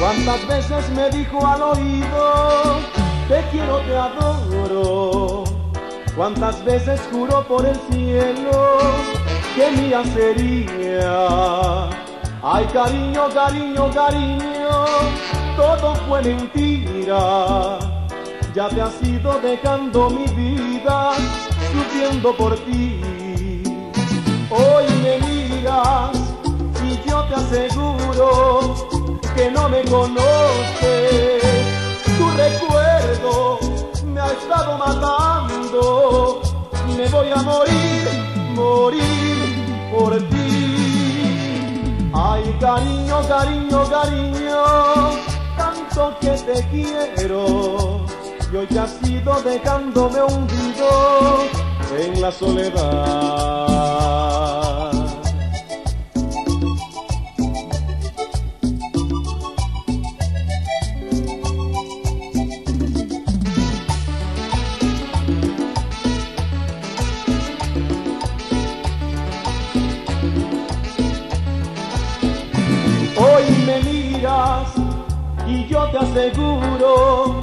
Cuántas veces me dijo al oído, te quiero, te adoro. Cuántas veces juró por el cielo que mía sería. Ay, cariño, cariño, cariño, todo fue mentira. Ya te has ido dejando mi vida, sufriendo por ti. Hoy me miras y yo te aseguro que no me conoces. Tu recuerdo me ha estado matando. Me voy a morir, morir por ti. Ay, cariño, cariño, cariño, tanto que te quiero. Y hoy te has ido dejándome hundido en la soledad. Y yo te aseguro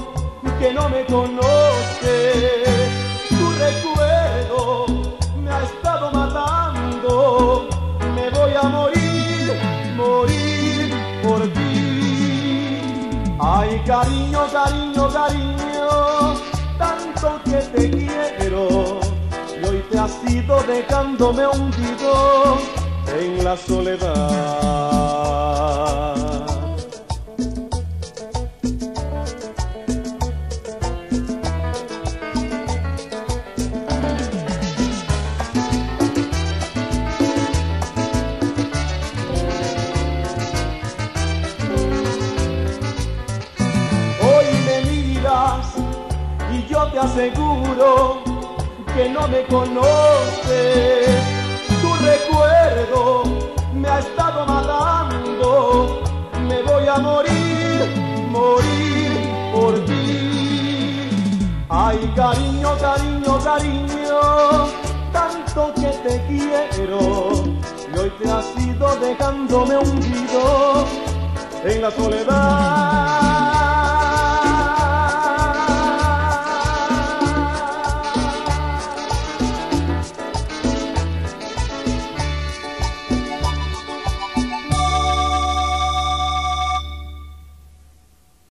que no me conoces. Tu recuerdo me ha estado matando. Me voy a morir, morir por ti. Ay, cariño, cariño, cariño, tanto que te quiero. Y hoy te has ido dejándome hundido en la soledad. Te aseguro que no me conoces. Tu recuerdo me ha estado matando. Me voy a morir, morir por ti. Ay, cariño, cariño, cariño, tanto que te quiero. Y hoy te has ido dejándome hundido en la soledad.